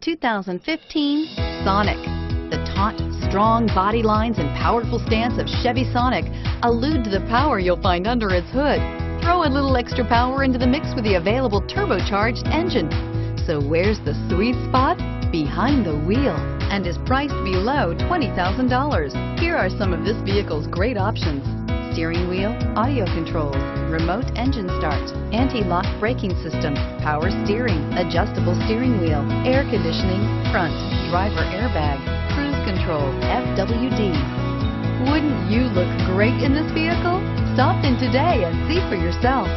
2015 Sonic. The taut, strong body lines and powerful stance of Chevy Sonic allude to the power you'll find under its hood. Throw a little extra power into the mix with the available turbocharged engine. So where's the sweet spot? Behind the wheel and is priced below $20,000. Here are some of this vehicle's great options. Steering wheel, audio controls, remote engine start, anti-lock braking system, power steering, adjustable steering wheel, air conditioning, front, driver airbag, cruise control, FWD. Wouldn't you look great in this vehicle? Stop in today and see for yourself.